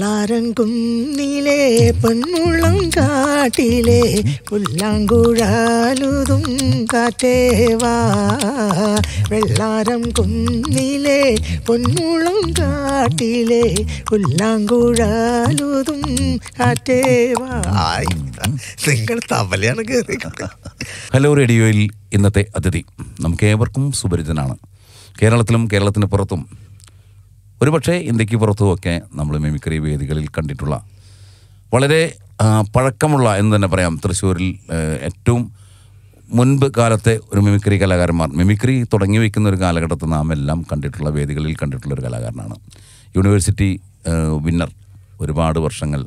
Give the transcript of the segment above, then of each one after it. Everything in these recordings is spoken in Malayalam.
ലാരം കുന്നിലെ പൊന്മുളം കാട്ടിലെ പുല്ലാങ്കുഴാലുതും കാറ്റേവാ വെള്ളാരം കുന്നിലെ പൊന്മുളം കാട്ടിലെ പുല്ലാങ്കുഴാലുതും കാറ്റേവാ നിങ്ങൾ തവലയാണ് ഹലോ റേഡിയോയിൽ ഇന്നത്തെ അതിഥി. നമുക്ക് ഏവർക്കും സുപരിചിതനാണ്. കേരളത്തിലും കേരളത്തിന് പുറത്തും ഒരുപക്ഷെ ഇന്ത്യയ്ക്ക് പുറത്തുമൊക്കെ നമ്മൾ മിമിക്രി വേദികളിൽ കണ്ടിട്ടുള്ള വളരെ പഴക്കമുള്ള എന്ന് തന്നെ പറയാം തൃശ്ശൂരിൽ ഏറ്റവും മുൻപ് കാലത്തെ ഒരു മിമിക്രി കലാകാരന്മാർ. മിമിക്രി തുടങ്ങി വയ്ക്കുന്ന ഒരു കാലഘട്ടത്തിൽ നാം എല്ലാം കണ്ടിട്ടുള്ള വേദികളിൽ കണ്ടിട്ടുള്ള ഒരു കലാകാരനാണ്. യൂണിവേഴ്സിറ്റി വിന്നർ ഒരുപാട് വർഷങ്ങൾ.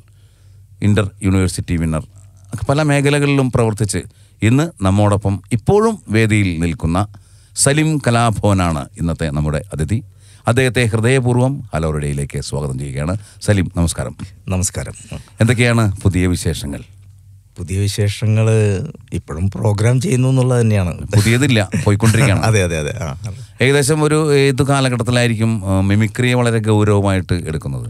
Inter university winner. പല മേഖലകളിലും പ്രവർത്തിച്ച് ഇന്ന് നമ്മോടൊപ്പം ഇപ്പോഴും വേദിയിൽ നിൽക്കുന്ന സലിം കലാഭവനാണ് ഇന്നത്തെ നമ്മുടെ അതിഥി. അദ്ദേഹത്തെ ഹൃദയപൂർവം ഹലോറിഡയിലേക്ക് സ്വാഗതം ചെയ്യുകയാണ്. സലീം നമസ്കാരം. നമസ്കാരം. എന്തൊക്കെയാണ് പുതിയ വിശേഷങ്ങൾ? പുതിയ വിശേഷങ്ങൾ ഇപ്പോഴും പ്രോഗ്രാം ചെയ്യുന്നു എന്നുള്ളത് തന്നെയാണ്. പുതിയതില്ല പോയിക്കൊണ്ടിരിക്കുകയാണ്. അതെ അതെ അതെ. ഏകദേശം ഒരു ഏത് കാലഘട്ടത്തിലായിരിക്കും മിമിക്രിയെ വളരെ ഗൗരവമായിട്ട് എടുക്കുന്നത്.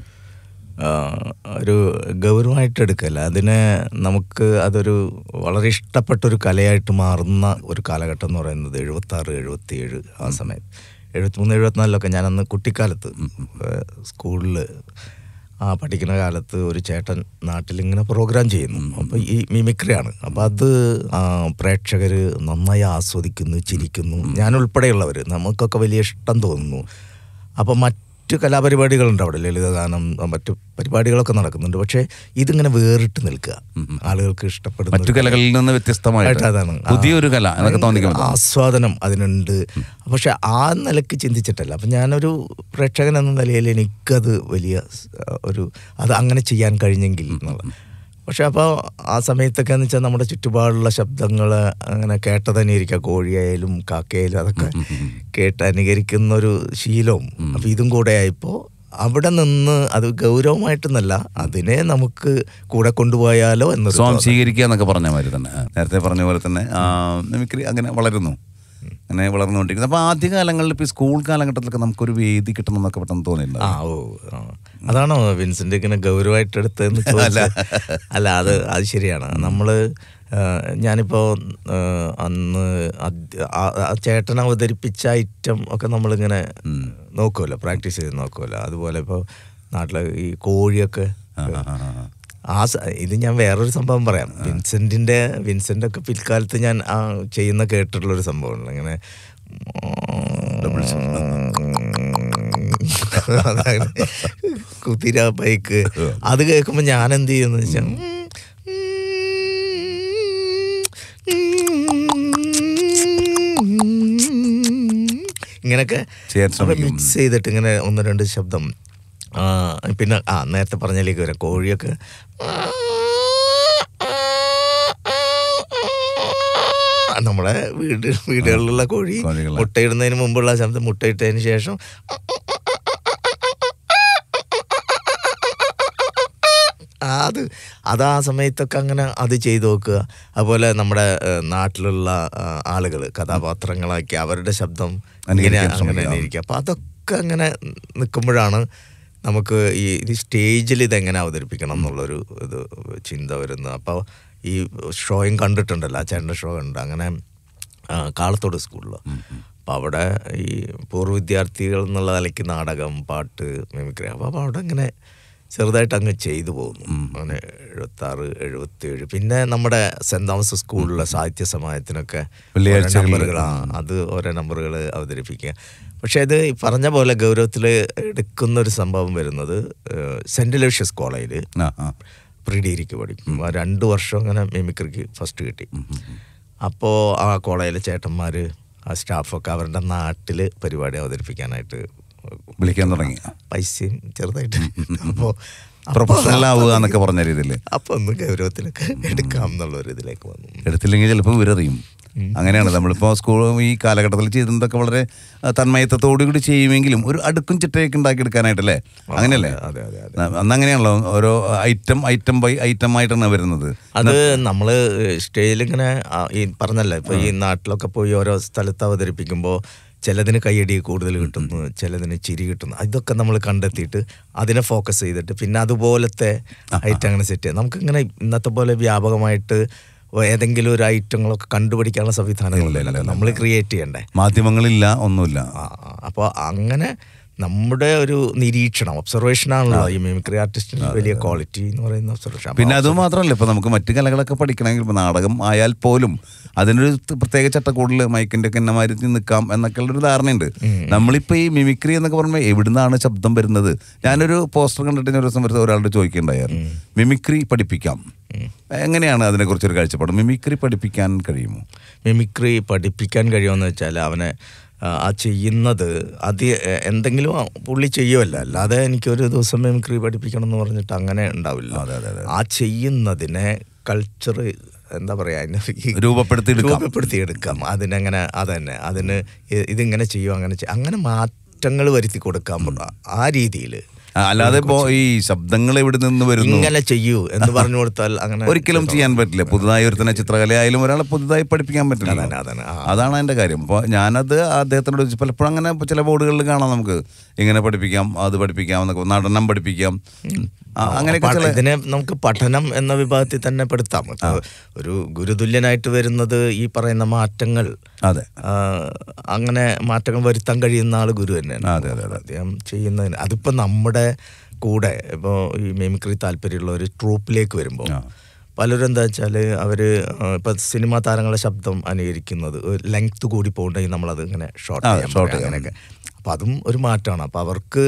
ഒരു ഗൗരവമായിട്ട് എടുക്കല്ല. അതിനെ നമുക്ക് അതൊരു വളരെ ഇഷ്ടപ്പെട്ട ഒരു കലയായിട്ട് മാറുന്ന ഒരു കാലഘട്ടം എന്ന് പറയുന്നത് എഴുപത്തി ആറ് എഴുപത്തി ഏഴ് ആ സമയത്ത്. എഴുപത്തിമൂന്ന് എഴുപത്തിനാലിലൊക്കെ ഞാനന്ന് കുട്ടിക്കാലത്ത് സ്കൂളിൽ ആ പഠിക്കുന്ന കാലത്ത് ഒരു ചേട്ടൻ നാട്ടിലിങ്ങനെ പ്രോഗ്രാം ചെയ്യുന്നു. അപ്പോൾ ഈ മിമിക്രിയാണ് അപ്പോൾ അത് പ്രേക്ഷകർ നന്നായി ആസ്വദിക്കുന്നു ചിരിക്കുന്നു. ഞാൻ ഉൾപ്പെടെയുള്ളവർ നമുക്കൊക്കെ വലിയ ഇഷ്ടം തോന്നുന്നു. അപ്പോൾ മറ്റ് കലാപരിപാടികളുണ്ട് അവിടെ. ലളിതഗാനം മറ്റു പരിപാടികളൊക്കെ നടക്കുന്നുണ്ട്. പക്ഷേ ഇതിങ്ങനെ വേറിട്ട് നിൽക്കുക. ആളുകൾക്ക് ഇഷ്ടപ്പെടുന്ന മറ്റു കലകളിൽ നിന്ന് വ്യത്യസ്തമായിട്ട് അതാണ്. പുതിയൊരു കല എന്നൊക്കെ തോന്നിക്കുന്നത് ആസ്വാദനം അതിനുണ്ട്. പക്ഷെ ആ നിലയ്ക്ക് ചിന്തിച്ചിട്ടല്ല. അപ്പം ഞാനൊരു പ്രേക്ഷകൻ എന്ന നിലയിൽ എനിക്കത് വലിയ ഒരു അത് അങ്ങനെ ചെയ്യാൻ കഴിഞ്ഞെങ്കിൽ എന്നുള്ള പക്ഷെ അപ്പോൾ ആ സമയത്തൊക്കെ എന്ന് വെച്ചാൽ നമ്മുടെ ചുറ്റുപാടുള്ള ശബ്ദങ്ങൾ അങ്ങനെ കേട്ട തന്നെ ഇരിക്കുക കോഴിയായാലും കാക്കയായാലും അതൊക്കെ കേട്ട് അനുകരിക്കുന്ന ഒരു ശീലവും അപ്പം ഇതും കൂടെ ആയപ്പോൾ അവിടെ നിന്ന് അത് ഗൗരവമായിട്ടൊന്നല്ല അതിനെ നമുക്ക് കൂടെ കൊണ്ടുപോയാലോ എന്നൊരു സ്വാംശീകരിക്കുക എന്നൊക്കെ പറഞ്ഞ മാതിരി തന്നെ. നേരത്തെ പറഞ്ഞ പോലെ തന്നെ മിമിക്രി അങ്ങനെ വളരുന്നു. അങ്ങനെ വളർന്നുകൊണ്ടിരിക്കുന്നു അപ്പോൾ ആദ്യകാലങ്ങളിൽ ഇപ്പോൾ സ്കൂൾ കാലഘട്ടത്തിലൊക്കെ നമുക്കൊരു വേദി കിട്ടണം എന്നൊക്കെ പെട്ടെന്ന് തോന്നിയില്ല ആ ഓ. അതാണോ വിൻസെന്റ് ഇങ്ങനെ ഗൗരവമായിട്ട് എടുത്തതെന്ന് അല്ല. അല്ല അത് അത് ശരിയാണ്. നമ്മൾ ആ, ഞാനിപ്പോ അന്ന് ചേട്ടൻ അവതരിപ്പിച്ച ഐറ്റം ഒക്കെ നമ്മളിങ്ങനെ നോക്കുമല്ലോ പ്രാക്ടീസ് ചെയ്ത് നോക്കുമല്ലോ അതുപോലെ ഇപ്പോൾ നാട്ടിലെ ഈ കോഴിയൊക്കെ ആ, ഇത് ഞാൻ വേറൊരു സംഭവം പറയാം. വിൻസെന്റിന്റെ വിൻസെന്റ് ഒക്കെ പിൽക്കാലത്ത് ഞാൻ ആ ചെയ്യുന്ന കേട്ടിട്ടുള്ള ഒരു സംഭവമാണ് ഇങ്ങനെ അതാണ് കുതിര ബൈക്ക്. അത് കേൾക്കുമ്പോൾ ഞാൻ എന്ത് ചെയ്യുന്നു വെച്ചാൽ ശ്രമിക്കും. മിക്സ് ചെയ്തിട്ട് ഇങ്ങനെ ഒന്ന് രണ്ട് ശബ്ദം. ആ, പിന്നെ ആ നേരത്തെ പറഞ്ഞതിലേക്ക് വരാം. കോഴിയൊക്കെ. നമ്മുടെ വീട് വീടുകളിലുള്ള കോഴി. മുട്ടയിടുന്നതിന് മുമ്പുള്ള ശബ്ദം മുട്ടയിട്ടതിന് ശേഷം. അത് അത് ആ സമയത്തൊക്കെ അങ്ങനെ അത് ചെയ്തു നോക്കുക. അതുപോലെ നമ്മുടെ നാട്ടിലുള്ള ആളുകൾ കഥാപാത്രങ്ങളാക്കി അവരുടെ ശബ്ദം ഇങ്ങനെ അങ്ങനെ. അനുകരിക്കുക. അപ്പം അതൊക്കെ അങ്ങനെ നിൽക്കുമ്പോഴാണ് നമുക്ക് ഈ ഇത് സ്റ്റേജിൽ ഇതെങ്ങനെ അവതരിപ്പിക്കണം എന്നുള്ളൊരു ഇത് ചിന്ത വരുന്നത്. അപ്പോൾ ഈ ഷോയും കണ്ടിട്ടുണ്ടല്ലോ ആ ചേട്ടന്റെ ഷോ ഉണ്ട് അങ്ങനെ കാളത്തോട് സ്കൂളിൽ. അപ്പം അവിടെ ഈ പൂർവ വിദ്യാർത്ഥികൾ എന്നുള്ള നിലയ്ക്ക് നാടകം പാട്ട് മിമിക്രി. അപ്പോൾ അവിടെ അങ്ങനെ ചെറുതായിട്ട് അങ്ങ് ചെയ്തു പോകുന്നു. അങ്ങനെ എഴുപത്താറ് എഴുപത്തേഴ്. പിന്നെ നമ്മുടെ സെന്റ് തോമസ് സ്കൂളിലെ സാഹിത്യ വെള്ളിയാഴ്ചകളിൽ. നമ്പറുകൾ അത് ഓരോ നമ്പറുകൾ അവതരിപ്പിക്കുക. പക്ഷേ ഇത് പറഞ്ഞ പോലെ ഗൗരവത്തിൽ എടുക്കുന്ന ഒരു സംഭവം വരുന്നത് സെന്റ് സെന്റ് ലൂഷ്യസ് കോളേജിൽ. പ്രീ ഡിഗ്രിക്ക് പഠിക്കും. രണ്ട് വർഷം അങ്ങനെ മിമിക്രിക്ക് ഫസ്റ്റ് കിട്ടി. അപ്പോൾ ആ കോളേജിലെ ചേട്ടന്മാർ ആ സ്റ്റാഫൊക്കെ അവരുടെ നാട്ടിൽ പരിപാടി അവതരിപ്പിക്കാനായിട്ട് വിളിക്കാൻ തുടങ്ങി. പൈസയും ചെറുതായിട്ട്. അപ്പോൾ പ്രൊഫഷണൽ ആവുക എന്നൊക്കെ പറഞ്ഞ രീതിയിൽ അപ്പോൾ ഒന്ന് ഗൗരവത്തിലൊക്കെ എടുക്കാം എന്നുള്ള ഒരു ഇതിലേക്ക് വന്നു. എടുത്തില്ലെങ്കിൽ ചിലപ്പോൾ വിവരറിയും അങ്ങനെയാണ്. നമ്മളിപ്പോൾ സ്കൂൾ ഈ കാലഘട്ടത്തിൽ ചെയ്തതൊക്കെ വളരെ തന്മയത്വത്തോടു കൂടി ചെയ്യുമെങ്കിലും ഒരു അടുക്കും ചിട്ടയൊക്കെ ഉണ്ടാക്കിയെടുക്കാനായിട്ടല്ലേ? അങ്ങനെയല്ലേ? അന്ന് അങ്ങനെയാണല്ലോ. ഓരോ ഐറ്റം ഐറ്റം ബൈ ഐറ്റം ആയിട്ടാണ് വരുന്നത്. അത് നമ്മൾ സ്റ്റേജിൽ ഇങ്ങനെ ആ, ഈ പറഞ്ഞല്ലോ ഇപ്പൊ ഈ നാട്ടിലൊക്കെ പോയി ഓരോ സ്ഥലത്ത് അവതരിപ്പിക്കുമ്പോൾ ചിലതിന് കയ്യടി കൂടുതൽ കിട്ടുന്നു ചിലതിന് ചിരി കിട്ടുന്നു. ഇതൊക്കെ നമ്മൾ കണ്ടെത്തിയിട്ട് അതിനെ ഫോക്കസ് ചെയ്തിട്ട് പിന്നെ അതുപോലത്തെ ഐറ്റം അങ്ങനെ സെറ്റ് ചെയ്യാം. നമുക്കിങ്ങനെ ഇന്നത്തെ പോലെ വ്യാപകമായിട്ട് ഏതെങ്കിലും ഒരു ഐറ്റങ്ങളൊക്കെ കണ്ടുപിടിക്കാനുള്ള സംവിധാനങ്ങളില്ല നമ്മൾ ക്രിയേറ്റ് ചെയ്യണ്ടേ? മാധ്യമങ്ങളില്ല ഒന്നുമില്ല. അപ്പോൾ അങ്ങനെ നമ്മുടെ ഒരു നിരീക്ഷണം ഒബ്സർവേഷൻ ആണല്ലോ ഈ മിമിക്രി ആർട്ടിസ്റ്റിന് വലിയ ക്വാളിറ്റി എന്ന് പറയുന്ന ഒബ്സർവേഷൻ പിന്നെ അത് മാത്രമല്ല ഇപ്പൊ നമുക്ക് മറ്റു കലകളൊക്കെ പഠിക്കണമെങ്കിൽ നാടകം ആയാൽ പോലും അതിനൊരു പ്രത്യേക ചട്ടക്കൂടിൽ മൈക്കിന്റെ ഒക്കെ എന്നമാരി നിൽക്കാം എന്നൊക്കെ ഉള്ളൊരു ധാരണയുണ്ട്. നമ്മളിപ്പോ ഈ മിമിക്രി എന്നൊക്കെ പറയുമ്പോൾ എവിടുന്നാണ് ശബ്ദം വരുന്നത്? ഞാനൊരു പോസ്റ്റർ കണ്ടിട്ട് ഞാൻ ഒരു ദിവസം വെറുതെ ഒരാളോട് ചോദിക്കേണ്ടായിരുന്നു മിമിക്രി പഠിപ്പിക്കാം. എങ്ങനെയാണ് അതിനെക്കുറിച്ചൊരു കാഴ്ചപ്പാട്? മിമിക്രി പഠിപ്പിക്കാൻ കഴിയുമോ? മിമിക്രി പഠിപ്പിക്കാൻ കഴിയുമെന്ന് വെച്ചാൽ അവനെ ആ, ചെയ്യുന്നത്. അത് എന്തെങ്കിലും പുള്ളി ചെയ്യുമല്ല അല്ലാതെ എനിക്കൊരു ദിവസം മിമിക്രി പഠിപ്പിക്കണം എന്ന് പറഞ്ഞിട്ട് അങ്ങനെ ഉണ്ടാവില്ല. അതെ, അതെ, അതെ. ആ ചെയ്യുന്നതിനെ കൾച്ചർ എന്താ പറയാ അതിനെ രൂപപ്പെടുത്തി രൂപപ്പെടുത്തിയെടുക്കാം. അതിനെങ്ങനെ അതന്നെ. അതിന് ഇതിങ്ങനെ ചെയ്യും അങ്ങനെ ചെയ്യും അങ്ങനെ മാറ്റങ്ങൾ വരുത്തി കൊടുക്കാൻ പറ്റുക ആ രീതിയിൽ അല്ലാതെ ഇപ്പോ ഈ ശബ്ദങ്ങൾ എവിടെ നിന്ന് വരുന്നു? ഇങ്ങനെ ചെയ്യൂ എന്ന് പറഞ്ഞു കൊടുത്താൽ അങ്ങനെ ഒരിക്കലും ചെയ്യാൻ പറ്റില്ല. പുതുതായി ഒരുത്തനെ ചിത്രകലയായാലും ഒരാളെ പുതുതായി പഠിപ്പിക്കാൻ പറ്റില്ല. അതാണ് എന്റെ കാര്യം. അപ്പോൾ ഞാനത് അദ്ദേഹത്തിനോട് പലപ്പോഴും അങ്ങനെ ചില ബോർഡുകളിൽ കാണാം നമുക്ക്. ഇങ്ങനെ പഠിപ്പിക്കാം അത് പഠിപ്പിക്കാം എന്നൊക്കെ. നടനം പഠിപ്പിക്കാം. അങ്ങനെ ഇതിനെ നമുക്ക് പഠനം എന്ന വിഭാഗത്തിൽ തന്നെ പെടുത്താം. ഒരു ഗുരുതുല്യനായിട്ട് വരുന്നത് ഈ പറയുന്ന മാറ്റങ്ങൾ അതെ. അങ്ങനെ മാറ്റങ്ങൾ വരുത്താൻ കഴിയുന്ന ആൾ ഗുരു തന്നെയാണ്. അദ്ദേഹം ചെയ്യുന്നതിന്. അതിപ്പോ നമ്മുടെ കൂടെ ഇപ്പോൾ ഈ മിമിക്രി താല്പര്യമുള്ള ഒരു ട്രൂപ്പിലേക്ക് വരുമ്പോൾ. പലരും എന്താ വെച്ചാൽ അവർ ഇപ്പം സിനിമാ താരങ്ങളുടെ ശബ്ദം അനുകരിക്കുന്നത് ലെങ്ത് കൂടി പോകണ്ടെങ്കിൽ നമ്മളത് ഇങ്ങനെ ഷോർട്ട് ഷോർട്ട്. അങ്ങനെയൊക്കെ അപ്പം അതും ഒരു മാറ്റമാണ്. അപ്പം അവർക്ക്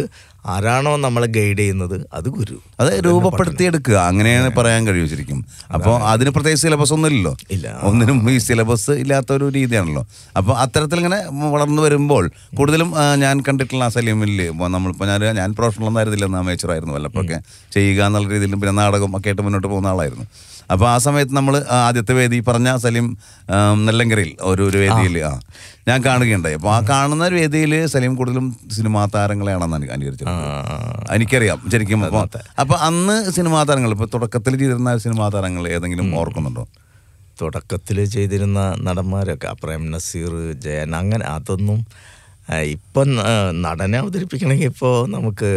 ആരാണോ നമ്മളെ ഗൈഡ് ചെയ്യുന്നത് അത് ഗുരു. അത് രൂപപ്പെടുത്തിയെടുക്കുക അങ്ങനെയാണ് പറയാൻ കഴിയും ശരിക്കും. അപ്പോൾ അതിന് പ്രത്യേകിച്ച് സിലബസ് ഒന്നുമില്ലല്ലോ ഇല്ല. ഒന്നിനും ഈ സിലബസ് ഇല്ലാത്ത ഒരു രീതിയാണല്ലോ. അപ്പോൾ അത്തരത്തിൽ ഇങ്ങനെ വളർന്നു വരുമ്പോൾ കൂടുതലും ഞാൻ കണ്ടിട്ടുള്ള ആ സലീമിൽ നമ്മളിപ്പോൾ ഞാൻ ഞാൻ പ്രൊഫഷണൽ ഒന്നും ആയിരുന്നില്ല അമേച്ചർ ആയിരുന്നു വല്ലപ്പോഴൊക്കെ. ചെയ്യുക എന്നുള്ള രീതിയിലും പിന്നെ നാടകം ഒക്കെ ആയിട്ട് മുന്നോട്ട് പോകുന്ന ആളായിരുന്നു. അപ്പോൾ ആ സമയത്ത് നമ്മൾ ആദ്യത്തെ വേദി പറഞ്ഞ സലീം നെല്ലങ്കരയിൽ ഒരു ഒരു വേദിയിൽ ആ. ഞാൻ കാണുകയുണ്ടായി. അപ്പോൾ ആ കാണുന്ന വേദിയിൽ സലീം കൂടുതലും സിനിമാ താരങ്ങളെയാണെന്ന് എനിക്ക് അനുകരിച്ചത് എനിക്കറിയാം ശരിക്കും. അപ്പോൾ അപ്പോൾ അന്ന് സിനിമാ താരങ്ങൾ ഇപ്പോൾ തുടക്കത്തിൽ ചെയ്തിരുന്ന സിനിമാ താരങ്ങൾ ഏതെങ്കിലും ഓർക്കുന്നുണ്ടോ? തുടക്കത്തിൽ ചെയ്തിരുന്ന നടന്മാരൊക്കെ പ്രേം നസീർ ജയൻ അങ്ങനെ അതൊന്നും ഇപ്പം നടനെ അവതരിപ്പിക്കണമെങ്കിൽ ഇപ്പോൾ നമുക്ക്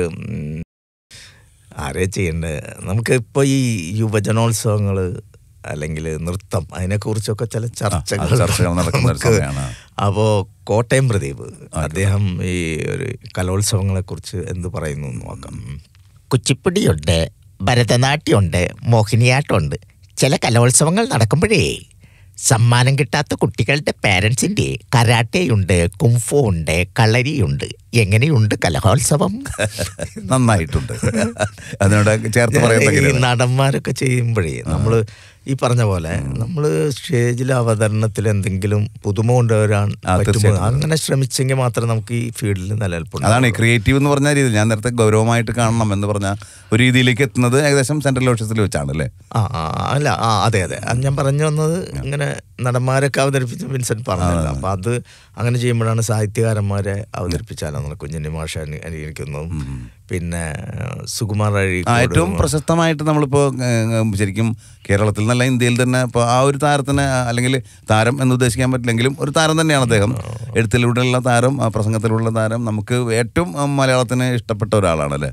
ആരെ ചെയ്യണ്ടേ? നമുക്കിപ്പോൾ ഈ യുവജനോത്സവങ്ങൾ അല്ലെങ്കിൽ നൃത്തം അതിനെക്കുറിച്ചൊക്കെ ചില ചർച്ചകൾ അത് ചർച്ചകൾ നടക്കുന്നത് നമുക്ക് സമയമാണ്. അപ്പോൾ കോട്ടയം പ്രദീപ് അദ്ദേഹം ഈ ഒരു കലോത്സവങ്ങളെക്കുറിച്ച് എന്ത് പറയുന്നു നോക്കാം. കുച്ചിപ്പുടിയുണ്ട് ഭരതനാട്യമുണ്ട് മോഹിനിയാട്ടമുണ്ട്. ചില കലോത്സവങ്ങൾ നടക്കുമ്പോഴേ സമ്മാനം കിട്ടാത്ത കുട്ടികളുടെ പാരൻസിന്റെ കരാട്ടയുണ്ട് കുംഫു ഉണ്ട് കളരിയുണ്ട്. എങ്ങനെയുണ്ട് കലഹോത്സവം? നന്നായിട്ടുണ്ട്. അതിനോട് ചേർത്ത് ഈ നടന്മാരൊക്കെ ചെയ്യുമ്പോഴേ നമ്മൾ ഈ പറഞ്ഞ പോലെ നമ്മൾ സ്റ്റേജിൽ അവതരണത്തിൽ എന്തെങ്കിലും പുതുമ കൊണ്ടുവരാൻ. അങ്ങനെ ശ്രമിച്ചെങ്കിൽ മാത്രമേ നമുക്ക് ഈ ഫീൽഡിൽ നിലനിൽപ്പുണ്ട് അതാണ് ക്രിയേറ്റീവ് എന്ന് പറഞ്ഞ രീതി ഞാൻ നേരത്തെ ഗൗരവമായിട്ട് കാണണം എന്ന് പറഞ്ഞ ഒരു രീതിയിലേക്ക് എത്തുന്നത് ഏകദേശം സെൻട്രൽ ഓഫീസിൽ വെച്ചാണ് അല്ലേ? ആ, അല്ല ആ അതെ അതെ. ഞാൻ പറഞ്ഞു വന്നത് ഇങ്ങനെ നടന്മാരൊക്കെ അവതരിപ്പിച്ച വിൻസെന്റ് പറഞ്ഞല്ലോ. അപ്പൊ അത് അങ്ങനെ ചെയ്യുമ്പോഴാണ് സാഹിത്യകാരന്മാരെ അവതരിപ്പിച്ചാലെന്നുള്ള കുഞ്ഞിനി മാഷ അനുകരിക്കുന്നു പിന്നെ സുകുമാർ അഴി ഏറ്റവും പ്രശസ്തമായിട്ട് നമ്മളിപ്പോൾ ശരിക്കും കേരളത്തിൽ നല്ല ഇന്ത്യയിൽ തന്നെ ഇപ്പോൾ ആ ഒരു താരത്തിന് അല്ലെങ്കിൽ താരം എന്ന് ഉദ്ദേശിക്കാൻ പറ്റില്ലെങ്കിലും ഒരു താരം തന്നെയാണ് അദ്ദേഹം. എഴുത്തിലൂടെയുള്ള താരം ആ, പ്രസംഗത്തിലൂടെയുള്ള താരം നമുക്ക് ഏറ്റവും മലയാളത്തിന് ഇഷ്ടപ്പെട്ട ഒരാളാണ് അല്ലേ?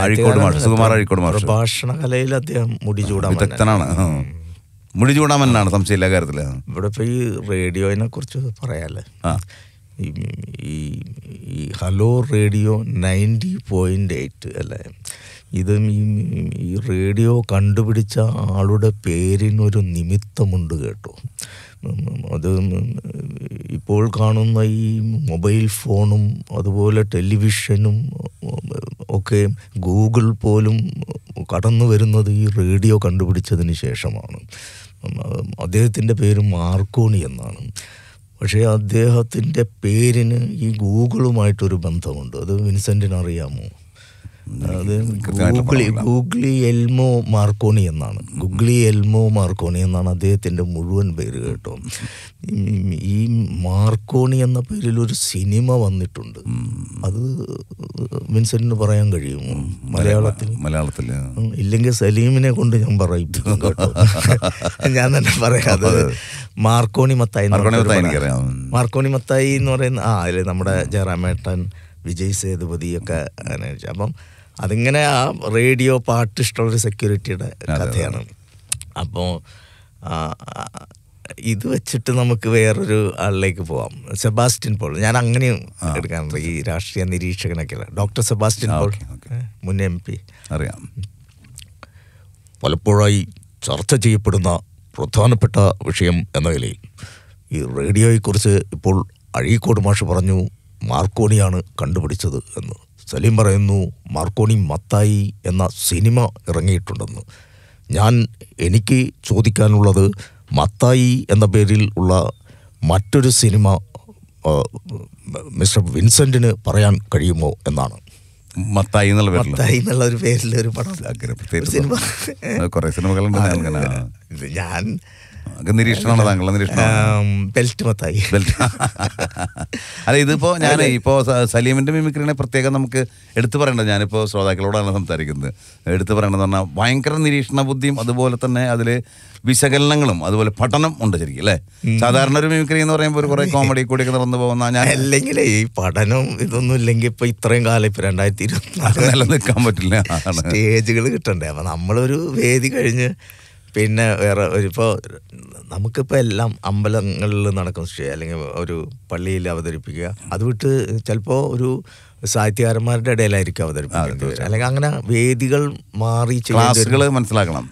അഴിക്കോട് മാഷ് സുകുമാർ അഴിക്കോട് മാഷ്. ഭാഷണ കലയിൽ അദ്ദേഹം മുടി ചൂടാൻ വിദഗ്ധനാണ്. മുടി ചൂടാമെന്നാണ് സംശയമില്ല കാര്യത്തിൽ ഇവിടെ ഇപ്പൊ ഈ റേഡിയോയിനെ കുറിച്ച് പറയാല്ലേ? ഈ ഈ- hello radio ninety point eight അല്ലേ? ഇത് ഈ റേഡിയോ കണ്ടുപിടിച്ച ആളുടെ പേരിനൊരു നിമിത്തമുണ്ട് കേട്ടോ. അത് ഇപ്പോൾ കാണുന്ന ഈ മൊബൈൽ ഫോണും അതുപോലെ ടെലിവിഷനും ഒക്കെ ഗൂഗിൾ പോലും കടന്നു വരുന്നത് ഈ റേഡിയോ കണ്ടുപിടിച്ചതിന് ശേഷമാണ്. അദ്ദേഹത്തിന്റെ പേര് മാർക്കോണി എന്നാണ്. പക്ഷേ അദ്ദേഹത്തിന്റെ പേരിന് ഈ ഗൂഗിളുമായിട്ടൊരു ബന്ധമുണ്ട്. അത് വിൻസെന്റിന് അറിയാമോ? അത് ഗൂഗ്ലി ഗൂഗ്ലി എൽമോ മാർക്കോണി എന്നാണ്. ഗുഗ്ലി എൽമോ മാർക്കോണി എന്നാണ് അദ്ദേഹത്തിന്റെ മുഴുവൻ പേര് കേട്ടോ. ഈ മാർക്കോണി എന്ന പേരിൽ ഒരു സിനിമ വന്നിട്ടുണ്ട്. അത് വിൻസെന്റിന് പറയാൻ കഴിയും. മലയാളത്തിൽ. മലയാളത്തിൽ ഇല്ലെങ്കിൽ സലീമിനെ കൊണ്ട് ഞാൻ പറയും ഞാൻ തന്നെ പറയാം. മാർക്കോണി മത്തായി മാർക്കോണി മത്തായി എന്ന് പറയുന്ന ആ അതിൽ നമ്മുടെ ജയറാമേട്ടൻ വിജയ് സേതുപതി ഒക്കെ അങ്ങനെ അപ്പം അതിങ്ങനെ ആ റേഡിയോ പാട്ട് ഇഷ്ടമുള്ളൊരു സെക്യൂരിറ്റിയുടെ കഥയാണ്. അപ്പോൾ ഇത് വെച്ചിട്ട് നമുക്ക് വേറൊരു ആളിലേക്ക് പോവാം. സെബാസ്റ്റ്യൻ പോൾ. ഞാൻ അങ്ങനെയും എടുക്കാറുണ്ട്. ഈ രാഷ്ട്രീയ നിരീക്ഷകനൊക്കെ ഡോക്ടർ സെബാസ്റ്റ്യൻ പോൾ മുൻ എം പി. അറിയാം. പലപ്പോഴായി ചർച്ച ചെയ്യപ്പെടുന്ന പ്രധാനപ്പെട്ട വിഷയം എന്ന നിലയിൽ ഈ റേഡിയോയെക്കുറിച്ച് ഇപ്പോൾ അഴീക്കോട് മാഷ് പറഞ്ഞു മാർക്കോണിയാണ് കണ്ടുപിടിച്ചത് എന്ന്. സലീം പറയുന്നു മാർക്കോണി മത്തായി എന്ന സിനിമ ഇറങ്ങിയിട്ടുണ്ടെന്ന്. ഞാൻ എനിക്ക് ചോദിക്കാനുള്ളത് മത്തായി എന്ന പേരിൽ ഉള്ള മറ്റൊരു സിനിമ മിസ്റ്റർ വിൻസെന്റിന് പറയാൻ കഴിയുമോ എന്നാണ്. മത്തായി എന്നുള്ള പേരിൽ. മത്തായി എന്നുള്ള ഒരു പേരിൽ ഒരു പടം സിനിമ കുറെ സിനിമകളുണ്ട്. ഞാൻ നിരീക്ഷണമാണ് താങ്കളുടെ നിരീക്ഷണം ബെൽറ്റ് മത്തായി. ബെൽറ്റ്. അല്ല ഇതിപ്പോ ഞാൻ ഇപ്പോ സലീമിന്റെ മിമിക്രിനെ പ്രത്യേകം നമുക്ക് എടുത്തു പറയേണ്ടത് ഞാനിപ്പോ ശ്രോതാക്കളോടാണ് സംസാരിക്കുന്നത്. എടുത്തു പറയേണ്ടത് പറഞ്ഞാൽ ഭയങ്കര നിരീക്ഷണ ബുദ്ധിയും അതുപോലെ തന്നെ അതിൽ വിശകലനങ്ങളും അതുപോലെ പഠനം ഉണ്ട് ശരിക്കും അല്ലേ? സാധാരണ ഒരു മിമിക്രി എന്ന് പറയുമ്പോൾ കുറെ കോമഡി കൂടി നടന്നു പോകുന്ന ഞാൻ അല്ലെങ്കിൽ ഈ പഠനം ഇതൊന്നും ഇല്ലെങ്കിൽ ഇപ്പൊ ഇത്രയും കാലം ഇപ്പൊ രണ്ടായിരത്തി ഇരുപത്തിനാല് നിലനിൽക്കാൻ പറ്റില്ല. സ്റ്റേജുകൾ കിട്ടണ്ടേ? അപ്പൊ നമ്മളൊരു വേദി കഴിഞ്ഞ് പിന്നെ വേറെ ഒരിപ്പോൾ നമുക്കിപ്പോൾ എല്ലാം അമ്പലങ്ങളിൽ നടക്കുന്ന സ്റ്റേ അല്ലെങ്കിൽ ഒരു പള്ളിയിൽ അവതരിപ്പിക്കുക അത് വിട്ട് ചിലപ്പോൾ ഒരു സാഹിത്യകാരന്മാരുടെ ഇടയിലായിരിക്കും അവതരിപ്പിക്കുന്നത് അല്ലെങ്കിൽ അങ്ങനെ വേദികൾ മാറി. ക്ലാസ്സുകൾ മനസ്സിലാക്കണം.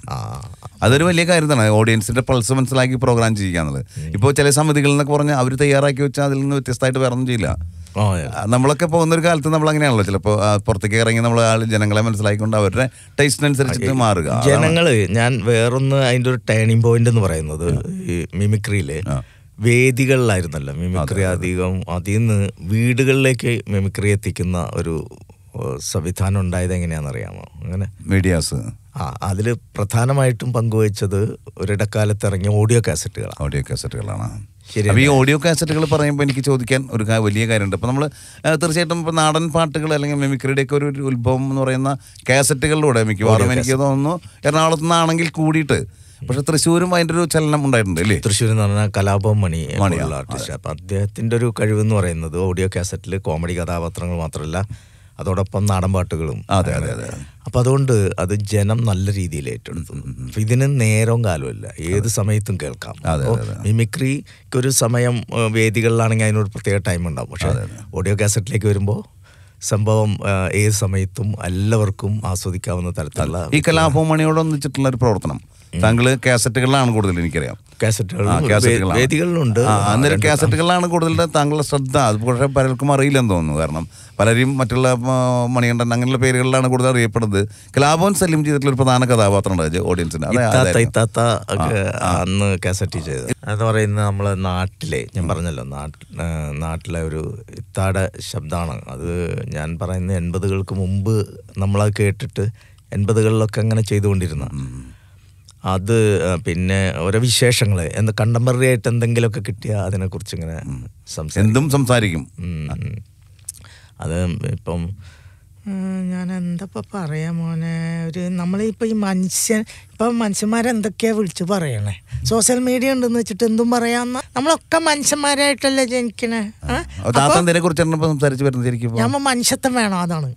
അതൊരു വലിയ കാര്യം തന്നെ ഓഡിയൻസിന്റെ പൾസ് മനസ്സിലാക്കി പ്രോഗ്രാം ചെയ്യാന്നുള്ളത് ഇപ്പോൾ ചില സമിതികളിൽ നിന്നൊക്കെ പറഞ്ഞാൽ അവർ തയ്യാറാക്കി വെച്ചാൽ അതിൽ നിന്ന് വ്യത്യസ്തമായിട്ട് വേറെ ഒന്നും ചെയ്യില്ല നമ്മളൊക്കെ പോകുന്ന ഒരു കാലത്ത് നമ്മൾ അങ്ങനെയാണല്ലോ ചിലപ്പോൾ പുറത്തേക്ക് ഇറങ്ങി നമ്മൾ ആൾ ജനങ്ങളെ മനസ്സിലാക്കിക്കൊണ്ട് അവരുടെ ടേസ്റ്റിനനുസരിച്ചിട്ട് മാറുക. ജനങ്ങൾ ജനങ്ങൾ ഞാൻ വേറൊന്ന് അതിന്റെ ഒരു ടേണിംഗ് പോയിന്റ് എന്ന് പറയുന്നത് ഈ മിമിക്രിയിൽ. വേദികളിലായിരുന്നല്ലോ. മിമിക്രി അധികം അതിൽ നിന്ന് വീടുകളിലേക്ക് മിമിക്രി എത്തിക്കുന്ന ഒരു സംവിധാനം ഉണ്ടായത് എങ്ങനെയാണെന്നറിയാമോ? അങ്ങനെ മീഡിയാസ്. ആ അതിൽ പ്രധാനമായിട്ടും പങ്കുവച്ചത് ഒരിടക്കാലത്ത് ഇറങ്ങിയ ഓഡിയോ കാസറ്റുകളാണ്. ഓഡിയോ കാസറ്റുകളാണ്. ശരി അപ്പോൾ ഈ ഓഡിയോ കാസറ്റുകൾ പറയുമ്പോൾ എനിക്ക് ചോദിക്കാൻ ഒരു വലിയ കാര്യമുണ്ട്. അപ്പോൾ നമ്മൾ തീർച്ചയായിട്ടും ഇപ്പോൾ നാടൻ പാട്ടുകൾ അല്ലെങ്കിൽ മിമിക്രിയുടെ ഒക്കെ ഒരു ഒരു ഉത്ഭവം എന്ന് പറയുന്ന കാസറ്റുകളിലൂടെ മിക്കവാറും എനിക്ക് തോന്നുന്നു എറണാകുളത്ത് നിന്നാണെങ്കിൽ കൂടിയിട്ട് പക്ഷെ തൃശ്ശൂരും അതിന്റെ ഒരു ചലനം ഉണ്ടായിട്ടുണ്ട് അല്ലേ? തൃശ്ശൂർ എന്ന് പറഞ്ഞാൽ കലാപം മണി മണിയുള്ള ആർട്ടിസ്റ്റ് അപ്പം അദ്ദേഹത്തിന്റെ ഒരു കഴിവെന്ന് പറയുന്നത് ഓഡിയോ കാസറ്റിൽ കോമഡി കഥാപാത്രങ്ങൾ മാത്രമല്ല അതോടൊപ്പം നാടൻ പാട്ടുകളും അതെ, അതെ, അതെ. അപ്പം അതുകൊണ്ട് അത് ജനം നല്ല രീതിയിൽ ഏറ്റെടുത്തു. അപ്പം ഇതിന് നേരവും കാലമില്ല ഏത് സമയത്തും കേൾക്കാം. മിമിക്രിക്ക് ഒരു സമയം വേദികളിലാണെങ്കിൽ അതിനൊരു പ്രത്യേക ടൈം ഉണ്ടാവും. പക്ഷേ ഓഡിയോ കാസറ്റിലേക്ക് വരുമ്പോൾ സംഭവം ഏത് സമയത്തും എല്ലാവർക്കും ആസ്വദിക്കാവുന്ന തരത്തിലുള്ള ഈ കലാഭവമണിയോടൊന്നിച്ചിട്ടുള്ള ഒരു പ്രവർത്തനം. താങ്കൾ കാസറ്റുകളിലാണ് കൂടുതൽ എനിക്കറിയാം. വേദികളിലുണ്ട്. അന്നേരം കാസറ്റുകളിലാണ് കൂടുതൽ താങ്കളുടെ ശ്രദ്ധ. അത് പക്ഷേ പലർക്കും അറിയില്ലെന്ന് തോന്നുന്നു. കാരണം പലരും മറ്റുള്ള മണികണ്ഠൻ അങ്ങനെയുള്ള പേരുകളിലാണ് കൂടുതൽ അറിയപ്പെടുന്നത്. കലാഭവൻ സലീം ചെയ്തിട്ടുള്ള ഒരു പ്രധാന കഥാപാത്രം ഉണ്ടായത് ഓഡിയൻസിന് ഇത്താത്ത. അന്ന് കാസറ്റ് ചെയ്തത്. എന്ന് പറയുന്നത് നമ്മളെ നാട്ടിലെ ഞാൻ പറഞ്ഞല്ലോ നാട്ടിലെ ഒരു ഇത്താടെ ശബ്ദമാണ്. അത് ഞാൻ പറയുന്ന എൺപതുകൾക്ക് മുമ്പ് നമ്മളത് കേട്ടിട്ട് എൺപതുകളിലൊക്കെ അങ്ങനെ ചെയ്തുകൊണ്ടിരുന്ന. അത് പിന്നെ ഓരോ വിശേഷങ്ങൾ എന്ത് കണ്ടംപററി ആയിട്ട് എന്തെങ്കിലുമൊക്കെ കിട്ടിയാൽ അതിനെക്കുറിച്ച് ഇങ്ങനെ സംസാരിക്കും. എന്തും സംസാരിക്കും. അത് ഇപ്പം ഞാൻ എന്താ പറയാ മോനെ? ഒരു നമ്മളിപ്പോ ഈ മനുഷ്യൻ ഇപ്പം മനുഷ്യന്മാരെന്തൊക്കെയാ വിളിച്ചു പറയണേ? സോഷ്യൽ മീഡിയ ഉണ്ടെന്ന് വെച്ചിട്ട് എന്തും പറയാന്ന നമ്മളൊക്കെ മനുഷ്യന്മാരായിട്ടല്ലേ ജനിക്കണേ? സംസാരിച്ച് വരുന്നത് ഞാൻ മനുഷ്യത്വം വേണം അതാണ്?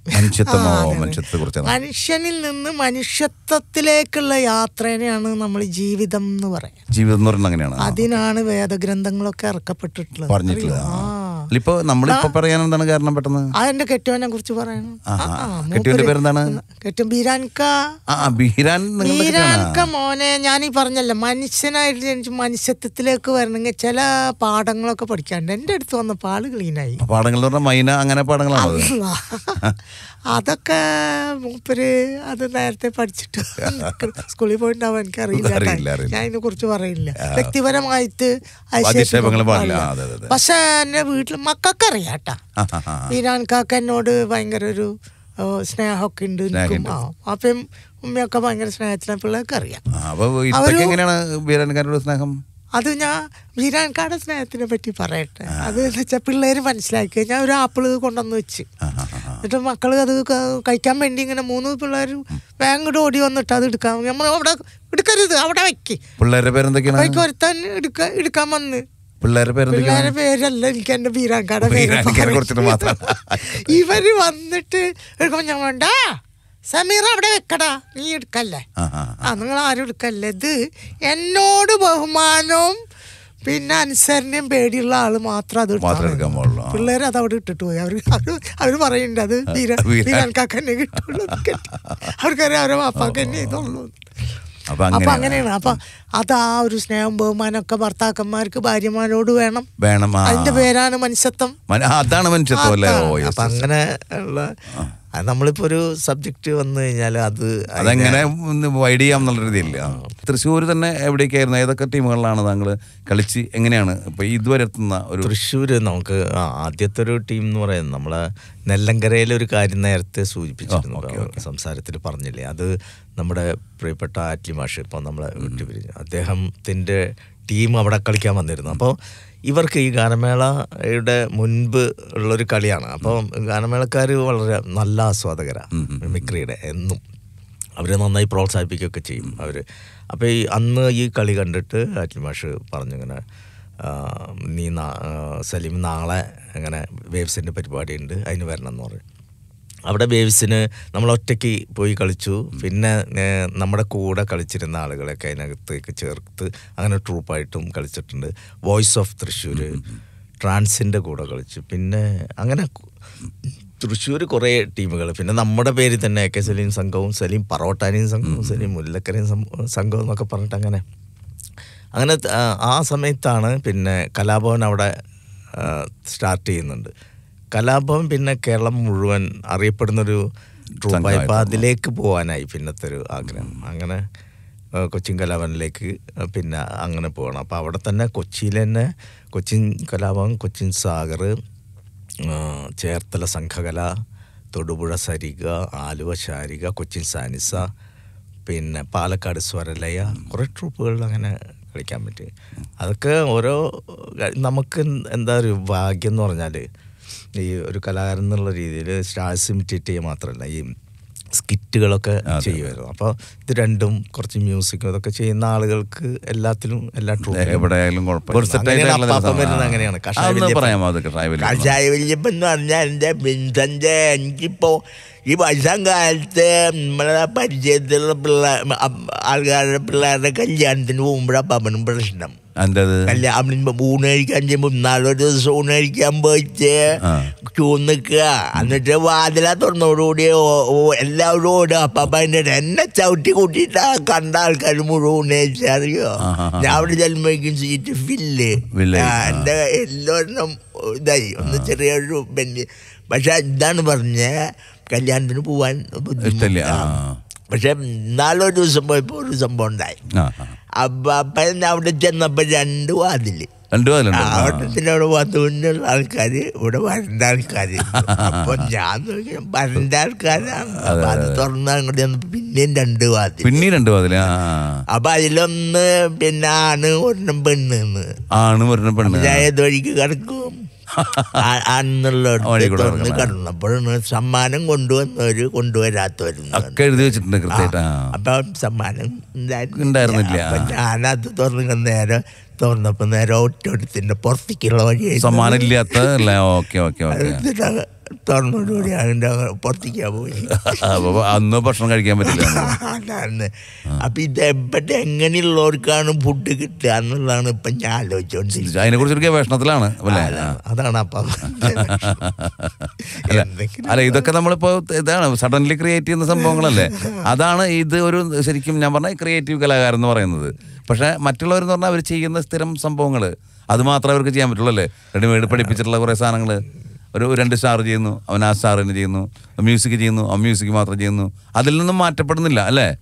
മനുഷ്യനിൽ നിന്ന് മനുഷ്യത്വത്തിലേക്കുള്ള യാത്രേനെയാണ് നമ്മൾ ജീവിതം എന്ന് പറയാം. ജീവിതം എന്ന് പറയുന്നത് അങ്ങനെയാണ്. അതിനാണ് വേദഗ്രന്ഥങ്ങളൊക്കെ ഇറക്കപ്പെട്ടിട്ടുള്ളത്. പറഞ്ഞിട്ടുള്ളത്. ആ. ഇപ്പൊ നമ്മളിപ്പോ പറയാൻ എന്താണ് കാരണം പെട്ടെന്ന്? ആ എന്റെ കെട്ടിയവനെ കുറിച്ച് പറയണം. കെട്ടുവിന്റെ പേരെന്താണ്? കെട്ടിയൻ ബീരാൻക ബീരാൻ മോനെ ഞാൻ ഈ പറഞ്ഞല്ലോ മനുഷ്യനായിട്ട് ജനിച്ച് മനുഷ്യത്വത്തിലേക്ക് വരണമെങ്കിൽ ചില പാഠങ്ങളൊക്കെ പഠിക്കാണ്ട് എന്റെ അടുത്ത് വന്ന പാൾ ക്ലീനായി പാഠങ്ങൾ മൈന അങ്ങനെ പാഠങ്ങളാണ് അതൊക്കെ മൂപ്പര് അത് നേരത്തെ പഠിച്ചിട്ട് സ്കൂളിൽ പോയിട്ടുണ്ടാവും എനിക്ക് അറിയില്ല അറിയില്ല, അറിയില്ല. ഞാൻ ഇതിനെ കുറിച്ച് പറയില്ല വ്യക്തിപരമായിട്ട്. പക്ഷെ എന്റെ വീട്ടിൽ മക്കൾക്ക് അറിയാട്ടാ. ഈരാൻ കാക്ക എന്നോട് ഭയങ്കര ഒരു സ്നേഹമൊക്കെ ഉണ്ട് എനിക്കും. അപ്പം ഉമ്മയൊക്കെ ഭയങ്കര സ്നേഹത്തിലെ പിള്ളേർക്ക് അറിയാം എങ്ങനെയാണ് വീരൻകാരുടെ സ്നേഹം? അത് ഞാൻ വീരാൻകാട് സ്നേഹത്തിനെ പറ്റി പറയട്ടെ. അത് വെച്ചാൽ പിള്ളേർ മനസ്സിലാക്കി ഞാൻ ഒരു ആപ്പിൾ കൊണ്ടുവന്ന് വെച്ച്. എന്നിട്ട് മക്കൾ അത് കഴിക്കാൻ വേണ്ടി ഇങ്ങനെ മൂന്ന് പിള്ളേർ ബാങ്കോട് ഓടി വന്നിട്ട് അത് എടുക്കാൻ നമ്മൾ അവിടെ എടുക്കരുത് അവിടെ വെക്കി. പിള്ളേരുടെ പേരെന്തൊക്കെയാണ്? ഒരുത്താൻ എടുക്ക എടുക്കാൻ വന്ന്. പിള്ളേരുടെ പേര് പിള്ളേരെ പേരല്ല എനിക്ക് എന്റെ വീരാൻകാരെ കുറിച്ചിട്ട് മാത്രം. ഇവർ വന്നിട്ട് എടുക്കുമ്പോ ഞാൻ വേണ്ട സമീറ അവിടെ വെക്കടാ നീ എടുക്കല്ലേ? ആ, നിങ്ങൾ ആരും എടുക്കല്ലേ? ഇത് എന്നോട് ബഹുമാനവും പിന്നെ അനുസരണയും പേടിയുള്ള ആൾ മാത്രം അത് എടുക്കാൻ പാടുള്ളൂ. പിള്ളേർ അത് അവിടെ ഇട്ടിട്ട് പോയി. അവർ അവർ അവർ പറയുന്നുണ്ട് അത് വീരാൻകാക്കന്നെ കിട്ടുള്ളൂ. അവർക്കറിയാം അവരെ വാപ്പാക്കന്നെ ഇതുള്ളൂ. അപ്പൊ അപ്പൊ അങ്ങനെ അങ്ങനെയാണ്. അപ്പൊ അത് ആ ഒരു സ്നേഹം ബഹുമാനമൊക്കെ ഭർത്താക്കന്മാർക്ക് ഭാര്യമാരോട് വേണം. വേണം. അതിന്റെ പേരാണ് മനുഷ്യത്വം. അതാണ് മനുഷ്യത്വം അല്ലേ? അപ്പൊ അങ്ങനെ ഉള്ള അത് നമ്മളിപ്പോ ഒരു സബ്ജക്റ്റ് വന്നു കഴിഞ്ഞാൽ അത് അതെങ്ങനെ വൈഡ് ചെയ്യാം എന്നുള്ള രീതിയിൽ തൃശ്ശൂർ തന്നെ എവിടേക്കായിരുന്നു? ഏതൊക്കെ ടീമുകളിലാണ് താങ്കൾ കളിച്ച് എങ്ങനെയാണ് ഇപ്പൊ ഇതുവരെ എത്തുന്ന ഒരു തൃശ്ശൂർ നമുക്ക് ആദ്യത്തെ ഒരു ടീം എന്ന് പറയുന്നത് നമ്മളെ നെല്ലങ്കരയിലെ ഒരു കാര്യം നേരത്തെ സൂചിപ്പിച്ചിരുന്നു. സംസാരത്തിൽ പറഞ്ഞില്ലേ? അത് നമ്മുടെ പ്രിയപ്പെട്ട ആറ്റ്ലി മാഷ് ഇപ്പം നമ്മളെ വിട്ടുപിരിഞ്ഞു. അദ്ദേഹത്തിന്റെ ടീം അവിടെ കളിക്കാൻ വന്നിരുന്നു. അപ്പോൾ ഇവർക്ക് ഈ ഗാനമേളയുടെ മുൻപ് ഉള്ളൊരു കളിയാണ്. അപ്പോൾ ഗാനമേളക്കാർ വളരെ നല്ല ആസ്വാദകരാണ് മിമിക്രിയുടെ എന്നും. അവർ നന്നായി പ്രോത്സാഹിപ്പിക്കുകയൊക്കെ ചെയ്യും അവർ അപ്പോൾ ഈ അന്ന് ഈ കളി കണ്ടിട്ട് അറ്റിൽ മാഷ് പറഞ്ഞു ഇങ്ങനെ ആ, നീ നാ- സലീം നാളെ അങ്ങനെ വേവ്സിന്റെ പരിപാടിയുണ്ട് അതിന് വരണം എന്ന് പറയും അവിടെ ബേബിസിന് നമ്മൾ ഒറ്റയ്ക്ക് പോയി കളിച്ചു. പിന്നെ നമ്മുടെ കൂടെ കളിച്ചിരുന്ന ആളുകളൊക്കെ അതിനകത്തേക്ക് ചേർത്ത് അങ്ങനെ ട്രൂപ്പായിട്ടും കളിച്ചിട്ടുണ്ട്. വോയിസ് ഓഫ് തൃശ്ശൂർ ട്രാൻസിന്റെ കൂടെ കളിച്ചു. പിന്നെ അങ്ങനെ തൃശ്ശൂർ കുറേ ടീമുകൾ. പിന്നെ നമ്മുടെ പേരിൽ തന്നെ എ കെ സലീം സംഘവും സലീം പറവട്ടാനിയും സംഘവും സലീം മുല്ലക്കരയും സംഘവും എന്നൊക്കെ പറഞ്ഞിട്ട് അങ്ങനെ അങ്ങനെ ആ- ആ സമയത്താണ് പിന്നെ കലാഭവൻ അവിടെ സ്റ്റാർട്ട് ചെയ്യുന്നുണ്ട്. കലാഭവൻ പിന്നെ കേരളം മുഴുവൻ അറിയപ്പെടുന്നൊരു ട്രൂപ്പായി അപ്പോൾ അതിലേക്ക് പോകാനായി പിന്നത്തെ ഒരു ആഗ്രഹം അങ്ങനെ കൊച്ചിൻ കലാഭവനിലേക്ക് പിന്നെ അങ്ങനെ പോകണം. അപ്പോൾ അവിടെ തന്നെ കൊച്ചിയിൽ തന്നെ കൊച്ചിൻ കലാഭവൻ കൊച്ചിൻ സാഗർ ചേർത്തല സംഘകല തൊടുപുഴ സരിക ആലുവ ശാരിക കൊച്ചിൻ സാനിസ പിന്നെ പാലക്കാട് സ്വരലയ കുറേ ട്രൂപ്പുകളിൽ അങ്ങനെ കളിക്കാൻ പറ്റി. അതൊക്കെ ഓരോ നമുക്ക് എന്താ ഒരു ഭാഗ്യം എന്ന് പറഞ്ഞാൽ ഈ ഒരു കലാകാരൻ എന്നുള്ള രീതിയിൽ സ്റ്റാഴ്സ് ഇമിറ്റേറ്റ് ചെയ്യുക മാത്രമല്ല ഈ സ്കിറ്റുകളൊക്കെ ചെയ്യുമായിരുന്നു. അപ്പോൾ ഇത് രണ്ടും കുറച്ച് മ്യൂസിക്കും അതൊക്കെ ചെയ്യുന്ന ആളുകൾക്ക് എല്ലാത്തിലും എല്ലാ എവിടെയായാലും അങ്ങനെയാണ് കഷായ വല്യപ്പൻ. എന്ന് പറഞ്ഞാൽ എന്റെ എനിക്കിപ്പോൾ ഈ വയസ്സാം കാലത്ത് നമ്മളെ പരിചയത്തിലുള്ള പിള്ളേർ ആൾക്കാരുടെ പിള്ളേരുടെ കല്യാണത്തിന് പോകുമ്പോഴാണ് പപ്പനും പ്രശ്നം. എന്തത് കല്യാണം ഊണ് കഴിക്കാൻ ചെയ്യുമ്പോൾ നാളൊരു ദിവസം ഊണ് കഴിക്കാൻ പോയിട്ട്. ക്യൂ നിൽക്കുക. എന്നിട്ട് വാതില തുറന്നോടുകൂടി എല്ലാവരും ഓടുക. അപ്പം അതിന്റെ എന്നെ ചവിട്ടി കൂട്ടിയിട്ട് കണ്ട ആൾക്കാർ മുഴുവൻ ഊണ് കഴിച്ചറിയോ ആഹാ. ഞാൻ അവിടെ ജന്മിക്കും സീറ്റ് ഫില്ല് എന്റെ എന്റെ എല്ലാവരും ഇതായി. ഒന്ന് ചെറിയൊരു ബെന്നി. പക്ഷെ ഇതാണ് പറഞ്ഞ? കല്യാണത്തിന് പോവാൻ. പക്ഷെ നാലോ ദിവസം പോയപ്പോൾ ഒരു സംഭവം ഉണ്ടായി. അപ്പൊ അവിടെ ചെന്നപ്പോ രണ്ട് വാതിൽ. അവിടെ വധുവിനുള്ള ആൾക്കാർ ഇവിടെ വരണ്ട ആൾക്കാർ അപ്പൊ ഞാൻ നോക്കി വരണ്ട ആൾക്കാരാണ്. അത് തുറന്ന് അങ്ങോട്ട് ചെന്നപ്പോ പിന്നെയും രണ്ട് വാതിൽ പിന്നെ രണ്ട് വാതിൽ അപ്പൊ അതിലൊന്ന് പിന്നെ ആണ് ഒരെണ്ണം പെണ്ണ് ആണ് ഒരെണ്ണം പെണ്ണ് ഏത് വഴിക്ക് കിടക്കും? അന്നുള്ള. കടന്നപ്പോഴാണ് സമ്മാനം കൊണ്ടുവന്നവര് കൊണ്ടുവരാത്തവരുന്നു ഒക്കെ എഴുതി വെച്ചിട്ടുണ്ട് കൃത്യമായിട്ട്. അപ്പൊ സമ്മാനം ഉണ്ടായിരുന്നില്ല. ഞാനത് തുറന്നു നേരെ തുറന്നപ്പോ നേരെ ഒറ്റ ഒറ്റടുത്തിന്റെ പുറത്തേക്കുള്ള വഴി സമ്മാനം ഇല്ലാത്ത അല്ലേ ഓക്കെ ഓക്കെ. ഓക്കെ തുറന്നോടുകൂടി അതിന്റെ പുറത്തേക്കാ പോയി. അന്ന് ഭക്ഷണം കഴിക്കാൻ പറ്റില്ല. അതാണ്. അപ്പൊ ഇത് എവിടെ എങ്ങനെയുള്ളവർക്കാണ് ഫുഡ് കിട്ടുക എന്നുള്ളതാണ് ഇപ്പൊ ഞാൻ ആലോചിച്ചോണ്ടിരിക്കുന്നത്. അതിനെ കുറിച്ചൊരു ഗവേഷണത്തിലാണ്. അതാണ് അപ്പം അല്ല ഇതൊക്കെ നമ്മളിപ്പോ ഇതാണ് സഡൻലി ക്രിയേറ്റ് ചെയ്യുന്ന സംഭവങ്ങളല്ലേ? അതാണ് ഇത് ഒരു ശരിക്കും ഞാൻ പറഞ്ഞ ക്രിയേറ്റീവ് കലാകാരൻ എന്ന് പറയുന്നത്. പക്ഷെ മറ്റുള്ളവരെന്ന് പറഞ്ഞാൽ അവർ ചെയ്യുന്ന സ്ഥിരം സംഭവങ്ങൾ അത് മാത്രമേ അവർക്ക് ചെയ്യാൻ പറ്റുള്ളൂ അല്ലേ? റെഡിമെയ്ഡ് പഠിപ്പിച്ചിട്ടുള്ള കുറേ സാധനങ്ങൾ ഒരു രണ്ട് സ്റ്റാർ ചെയ്യുന്നു അവൻ ആ സ്റ്റാറിന് ചെയ്യുന്നു മ്യൂസിക് ചെയ്യുന്നു ആ മ്യൂസിക് മാത്രം ചെയ്യുന്നു. അതിൽ നിന്നും മാറ്റപ്പെടുന്നില്ല അല്ലേ?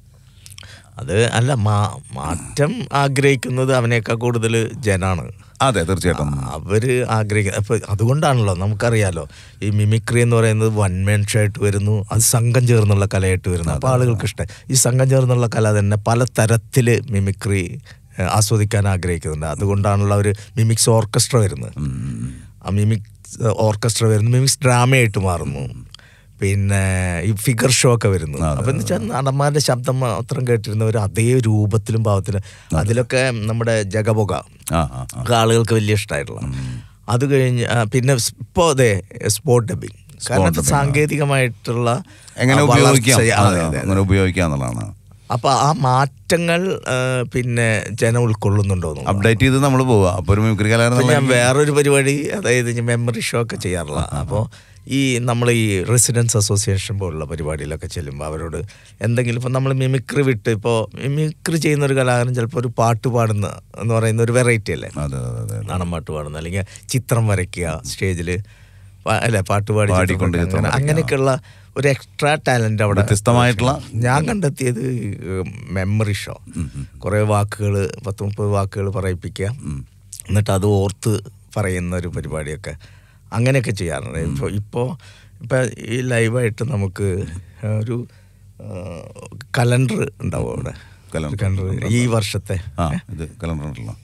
അത് അല്ല മാറ്റം ആഗ്രഹിക്കുന്നത് അവനേക്കാൾ കൂടുതൽ ജനാണ്. അതെ തീർച്ചയായിട്ടും. അവർ ആഗ്രഹിക്കുന്നത് അപ്പൊ അതുകൊണ്ടാണല്ലോ നമുക്കറിയാലോ ഈ മിമിക്രി എന്ന് പറയുന്നത് വൺ മാൻ ഷോ ആയിട്ട് വരുന്നു അത് സംഘം ചേർന്നുള്ള കലയായിട്ട് വരുന്നു. അപ്പോൾ ആളുകൾക്ക് ഇഷ്ടം. ഈ സംഘം ചേർന്നുള്ള കല തന്നെ പല തരത്തിൽ മിമിക്രി ആസ്വദിക്കാൻ ആഗ്രഹിക്കുന്നുണ്ട്. അതുകൊണ്ടാണല്ലോ അവർ മിമിക്സ് ഓർക്കസ്ട്ര വരുന്നത്. ആ മിമിക്സ് ഓർക്കസ്ട്ര വരുന്നു. മിമിക്സ് ഡ്രാമയായിട്ട് മാറുന്നു. പിന്നെ ഈ ഫിഗർ ഷോ ഒക്കെ വരുന്നു. അപ്പം എന്ന് വെച്ചാൽ നടന്മാരുടെ ശബ്ദം മാത്രം കേട്ടിരുന്നവർ അതേ രൂപത്തിലും ഭാവത്തിലും അതിലൊക്കെ നമ്മുടെ ആ. ആളുകൾക്ക് വലിയ ഇഷ്ടമായിട്ടുള്ള അത് കഴിഞ്ഞ് പിന്നെ ഇപ്പോൾ അതെ സ്പോട്ട് ഡബിങ് കാരണം സാങ്കേതികമായിട്ടുള്ള എങ്ങനെ ഉപയോഗിക്കാം. അങ്ങനെ ഉപയോഗിക്കാം എന്നുള്ളതാണ്. അപ്പൊ ആ മാറ്റങ്ങൾ പിന്നെ ജനം ഉൾക്കൊള്ളുന്നുണ്ടോ അപ്ഡേറ്റ് ചെയ്ത് നമ്മൾ പോവുക അപ്പോൾ ഒരു മിമിക്രി ഞാൻ വേറൊരു പരിപാടി അതായത് മെമ്മറി ഷോ ഒക്കെ ചെയ്യാറില്ല അപ്പോൾ ഈ നമ്മൾ ഈ റെസിഡൻസ് അസോസിയേഷൻ പോലുള്ള പരിപാടിയിലൊക്കെ ചെല്ലുമ്പോൾ അവരോട് എന്തെങ്കിലും ഇപ്പോൾ നമ്മൾ മിമിക്രി വിട്ട് ഇപ്പോൾ മിമിക്രി ചെയ്യുന്ന ഒരു കലാകാരൻ ചിലപ്പോൾ ഒരു പാട്ട് പാടുന്ന എന്ന് പറയുന്ന ഒരു വെറൈറ്റി അല്ലേ? നാടൻ പാട്ട് പാടുന്ന അല്ലെങ്കിൽ ചിത്രം വരയ്ക്കുക സ്റ്റേജിൽ അല്ലെ പാട്ട് പാടി പാടിക്കൊണ്ട് അങ്ങനെയൊക്കെയുള്ള ഒരു എക്സ്ട്രാ ടാലന്റ് അവിടെ വ്യത്യസ്തമായിട്ടുള്ള ഞാൻ കണ്ടെത്തിയത് മെമ്മറി ഷോ കുറേ വാക്കുകൾ പത്ത് മുപ്പത് വാക്കുകൾ പറയിപ്പിക്കുക. എന്നിട്ട് അത് ഓർത്ത് പറയുന്ന ഒരു പരിപാടിയൊക്കെ അങ്ങനെയൊക്കെ ചെയ്യാറുണ്ട്. ഇപ്പോൾ ഇപ്പോൾ ഇപ്പം ഈ ലൈവായിട്ട് നമുക്ക് ഒരു കലണ്ടർ ഉണ്ടാവും അവിടെ. കലണ്ടർ ഈ വർഷത്തെ. ഇത് കലണ്ടർ ഉണ്ടല്ലോ.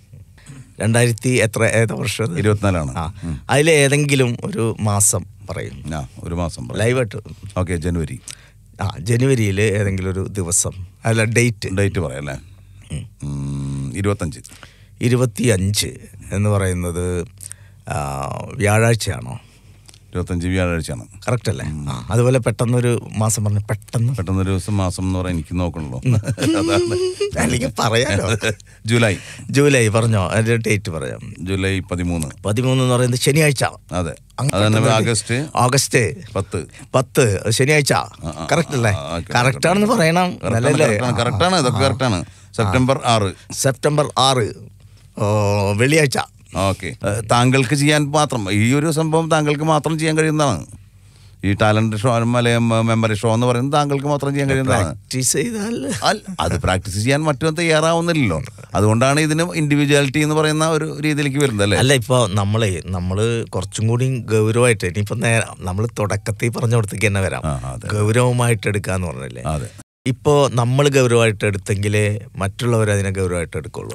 രണ്ടായിരത്തി എത്ര ഏതാ വർഷം? ഇരുപത്തിനാലാണ്. ആ. അതിലേതെങ്കിലും ഒരു മാസം പറയും. ഒരു മാസം ലൈവായിട്ട്. ഓക്കെ ജനുവരി. ആ ജനുവരിയിൽ ഏതെങ്കിലും ഒരു ദിവസം. അല്ല ഡേറ്റ്. ഡേറ്റ് പറയാം അല്ലേ? ഉം, ഇരുപത്തഞ്ച്. ഇരുപത്തി അഞ്ച് എന്ന് പറയുന്നത് വ്യാഴാഴ്ചയാണോ? ഇരുപത്തഞ്ച് വ്യാഴാഴ്ചയാണ് കറക്റ്റ് അല്ലേ? ആ അതുപോലെ പെട്ടെന്നൊരു മാസം പറഞ്ഞു പെട്ടെന്ന്. പെട്ടെന്നൊരു ദിവസം മാസം എന്ന് പറയാൻ എനിക്ക് നോക്കണല്ലോ. അതാണ്. അല്ലെങ്കിൽ പറയാലോ. ജൂലൈ. ജൂലൈ പറഞ്ഞോ. അതിന്റെ ഡേറ്റ് പറയാം. ജൂലൈ പതിമൂന്ന്. പതിമൂന്ന് എന്ന് പറയുന്നത് ശനിയാഴ്ച. അതെ. അങ്ങ് അത് തന്നെ പെട്ടെന്ന് ആഗസ്റ്റ് ഓഗസ്റ്റ് പത്ത്. പത്ത്. ശനിയാഴ്ച. കറക്റ്റ് അല്ലേ? കറക്റ്റ് ആണെന്ന് പറയണം. കറക്റ്റാണ് ഇതൊക്കെ കറക്റ്റാണ് സെപ്റ്റംബർ ആറ്. സെപ്റ്റംബർ ആറ്. വെള്ളിയാഴ്ച. താങ്കൾക്ക് ചെയ്യാൻ മാത്രം ഈ ഒരു സംഭവം താങ്കൾക്ക് മാത്രം ചെയ്യാൻ കഴിയുന്നതാണ്. ഈ ടാലന്റ് ഷോ അല്ലെങ്കിൽ മെമ്മറി ഷോ എന്ന് പറയുന്നത് താങ്കൾക്ക് മാത്രം ചെയ്യാൻ കഴിയുന്നതാണ്. അത് പ്രാക്ടീസ് ചെയ്യാൻ മറ്റൊന്നും തയ്യാറാവുന്നില്ലല്ലോ. അതുകൊണ്ടാണ് ഇതിന് ഇൻഡിവിജ്വാലിറ്റി എന്ന് പറയുന്ന ഒരു രീതിയിലേക്ക് വരുന്നത് അല്ലേ? അല്ല ഇപ്പോൾ നമ്മളെ നമ്മൾ കുറച്ചും കൂടി ഗൗരവമായിട്ട് ഇനിയിപ്പോൾ നേരം നമ്മൾ തുടക്കത്തിൽ പറഞ്ഞു കൊടുത്തേക്ക് തന്നെ വരാം. ഗൗരവമായിട്ട് എടുക്കാന്ന് പറഞ്ഞില്ലേ? അതെ. ഇപ്പോൾ നമ്മൾ ഗൗരവമായിട്ട് എടുത്തെങ്കിലേ മറ്റുള്ളവർ അതിനെ ഗൗരവമായിട്ട് എടുക്കുള്ളൂ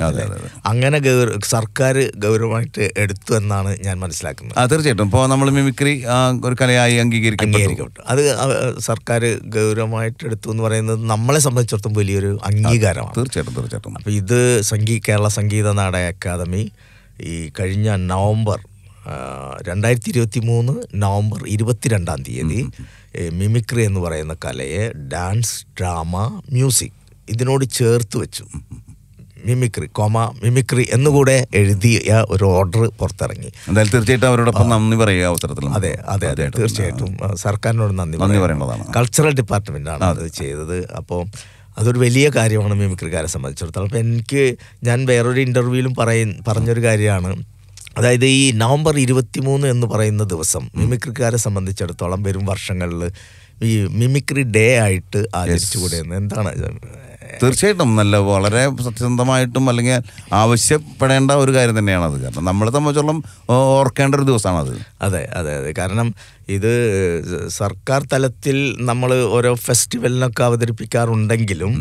അങ്ങനെ ഗൗരവ സർക്കാർ ഗൗരവമായിട്ട് എടുത്തു എന്നാണ് ഞാൻ മനസ്സിലാക്കുന്നത്. തീർച്ചയായിട്ടും. ഇപ്പോൾ നമ്മൾ മിമിക്രി ഒരു കലയായി അംഗീകരിക്കപ്പെട്ടു. അത് സർക്കാർ ഗൗരവമായിട്ട് എടുത്തു എന്ന് പറയുന്നത് നമ്മളെ സംബന്ധിച്ചിടത്തോളം വലിയൊരു അംഗീകാരമാണ്. തീർച്ചയായിട്ടും തീർച്ചയായിട്ടും. അപ്പോൾ ഇത് സംഗീ കേരള സംഗീത നാടക അക്കാദമി ഈ കഴിഞ്ഞ നവംബർ രണ്ടായിരത്തി ഇരുപത്തി മൂന്ന് നവംബർ ഇരുപത്തിരണ്ടാം തീയതി മിമിക്രി എന്ന് പറയുന്ന കലയെ ഡാൻസ് ഡ്രാമ മ്യൂസിക് ഇതിനോട് ചേർത്ത് വെച്ചു. മിമിക്രി കോമ മിമിക്രി എന്നുകൂടെ എഴുതിയ ഒരു ഓർഡർ പുറത്തിറങ്ങി. എന്തായാലും തീർച്ചയായിട്ടും അവരോടൊപ്പം നന്ദി പറയുക അവസരത്തിൽ അതെ അതെ അതെ തീർച്ചയായിട്ടും. സർക്കാരിനോട് നന്ദി നന്ദി പറയാം. പറയേണ്ടതാണ്. കൾച്ചറൽ ഡിപ്പാർട്ട്മെന്റാണ് അത്. ചെയ്തത്. അപ്പോൾ അതൊരു വലിയ കാര്യമാണ് മിമിക്രിക്കാരെ സംബന്ധിച്ചിടത്തോളം. അപ്പോൾ എനിക്ക് ഞാൻ വേറൊരു ഇന്റർവ്യൂവിലും പറയ പറഞ്ഞൊരു കാര്യമാണ്. അതായത് ഈ നവംബർ ഇരുപത്തിമൂന്ന് എന്ന് പറയുന്ന ദിവസം മിമിക്രിക്കാരെ സംബന്ധിച്ചിടത്തോളം വരും വർഷങ്ങളിൽ ഈ മിമിക്രി ഡേ ആയിട്ട് ആചരിച്ചുകൂടെ എന്താണ്? തീർച്ചയായിട്ടും. നല്ല വളരെ സത്യസന്ധമായിട്ടും അല്ലെങ്കിൽ ആവശ്യപ്പെടേണ്ട ഒരു കാര്യം തന്നെയാണ് അത് കാരണം നമ്മളെ സംബന്ധിച്ചോളം ഓർക്കേണ്ട ഒരു ദിവസമാണത്. അതെ അതെ അതെ. കാരണം ഇത് സർക്കാർ തലത്തിൽ നമ്മൾ ഓരോ ഫെസ്റ്റിവലിനൊക്കെ അവതരിപ്പിക്കാറുണ്ടെങ്കിലും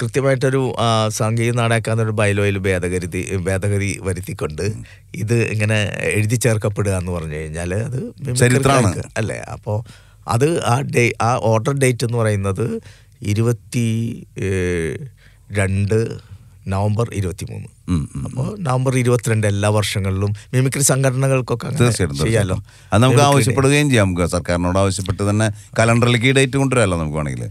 കൃത്യമായിട്ടൊരു സംഗീത സാങ്കേതിക നാടാക്കാന്നൊരു ബൈലോയിൽ ഭേദഗതി ഭേദഗതി വരുത്തിക്കൊണ്ട് ഇത് ഇങ്ങനെ എഴുതി ചേർക്കപ്പെടുക എന്ന് പറഞ്ഞു കഴിഞ്ഞാൽ അത് ചരിത്രമാണ്. അല്ലേ അപ്പോൾ അത് ആ ഡേ ആ ഓർഡർ ഡേറ്റ് എന്ന് പറയുന്നത് ഇരുപത്തി രണ്ട് നവംബർ ഇരുപത്തി മൂന്ന്. അപ്പോൾ നവംബർ ഇരുപത്തിരണ്ട് എല്ലാ വർഷങ്ങളിലും മിമിക്രി സംഘടനകൾക്കൊക്കെ തീർച്ചയായിട്ടും ചെയ്യാമല്ലോ അത് നമുക്ക്. ആവശ്യപ്പെടുകയും ചെയ്യാം നമുക്ക് സർക്കാരിനോട് ആവശ്യപ്പെട്ട് തന്നെ കലണ്ടറിലേക്ക് ഈ ഡേറ്റ് കൊണ്ടുവരാമല്ലോ നമുക്ക് വേണമെങ്കിൽ